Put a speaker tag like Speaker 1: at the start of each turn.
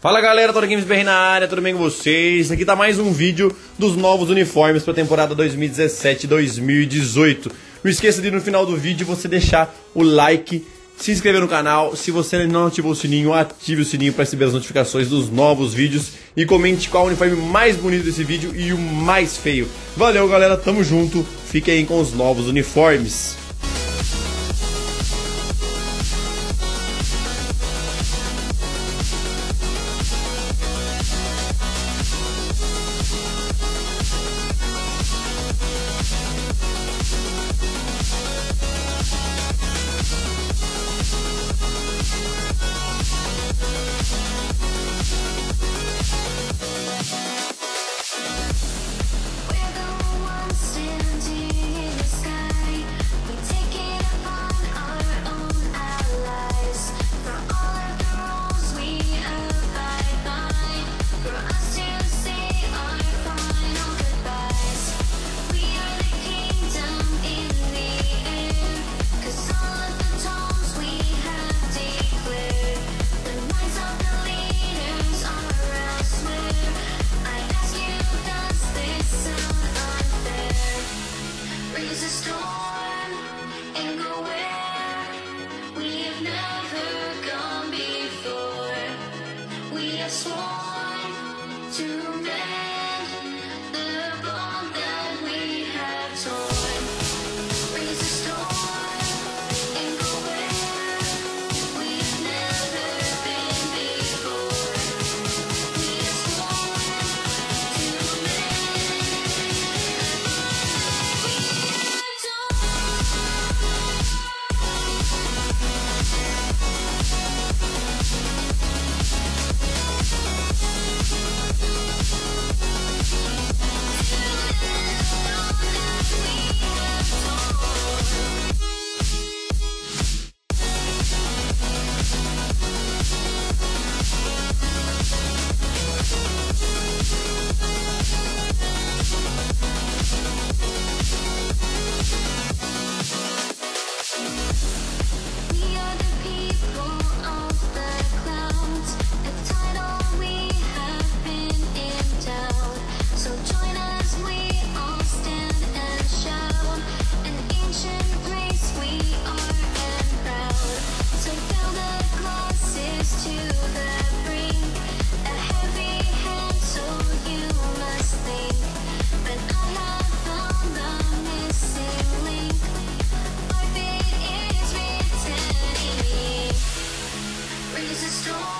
Speaker 1: Fala galera, Tony Games BR na área, tudo bem com vocês? Aqui tá mais um vídeo dos novos uniformes para a temporada 2017-2018. Não esqueça de no final do vídeo você deixar o like, se inscrever no canal, se você não ativou o sininho, ative o sininho para receber as notificações dos novos vídeos e comente qual uniforme mais bonito desse vídeo e o mais feio. Valeu galera, tamo junto, fiquem aí com os novos uniformes.
Speaker 2: you.